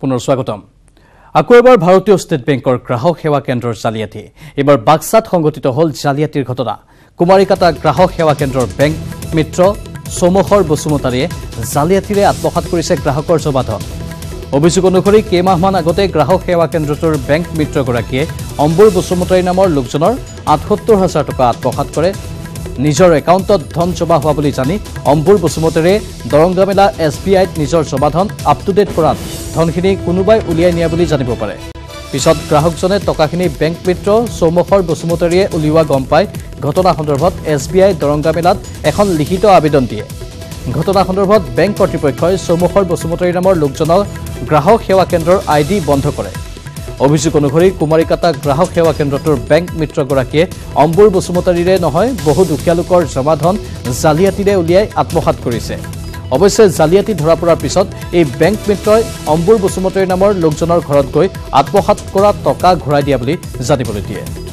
পুনৰ স্বাগতম। আকৌ এবাৰ ভাৰতীয় ষ্টেট বেংকৰ গ্ৰাহক সেৱা কেন্দ্ৰৰ জালিয়াতি। এইবাৰ বাক্সাত সংঘটিত হ'ল জালিয়াতিৰ ঘটনা। কুমাৰীকাটা গ্ৰাহক সেৱা কেন্দ্ৰৰ বেংক মিত্ৰ চৌমখৰ বসুমতাৰীয়ে জালিয়াতিৰে আত্মসাত কৰিছে গ্ৰাহকৰ জমাধন অভিযোগ অনুসৰি কেইমাহমান আগতে গ্ৰাহক সেৱা কেন্দ্ৰটোৰ বেংক মিত্ৰগৰাকীয়ে অম্বুৰ বসুমতাৰী নামৰ লোকজনৰ আঠসত্তৰ হাজাৰ টকা আত্মসাত কৰে। নিজৰ একাউণ্টত ধন জমা হোৱা বুলি জানি অম্বুৰ বসুমতাৰীয়ে দৰংগামেলা এছ বি আইত নিজৰ জমাধন আপ টু ডেট কৰাত ধনখিনি কোনোবাই উলিয়াই নিয়া বুলি জানিব পাৰে। পিছত গ্ৰাহকজনে টকাখিনি বেংক মিত্ৰ চৌমখৰ বসুমতাৰীয়ে উলিওৱা গম পাই ঘটনা সন্দৰ্ভত এছ বি আই দৰংগামেলাত এখন লিখিত আবেদন দিয়ে। ঘটনা সন্দৰ্ভত বেংক কৰ্তৃপক্ষই চৌমুখৰ বসুমতাৰী নামৰ লোকজনৰ গ্ৰাহক সেৱা কেন্দ্ৰৰ আই ডি বন্ধ কৰে। অভিযোগ অনুসৰি কুমাৰীকাটা গ্ৰাহক সেৱা কেন্দ্ৰটোৰ বেংক মিত্ৰগৰাকীয়ে অম্বুৰ বসুমতাৰীৰে নহয় বহু দুখীয়া লোকৰ জমাধন জালিয়াতিৰে উলিয়াই আত্মসাত কৰিছে। অৱশ্যে জালিয়াতি ধৰা পৰাৰ পিছত এই বেংক মিত্ৰই অম্বুৰ বসুমতাৰী নামৰ লোকজনৰ ঘৰত গৈ আত্মসাত কৰা টকা ঘূৰাই দিয়া বুলি জানিবলৈ দিয়ে।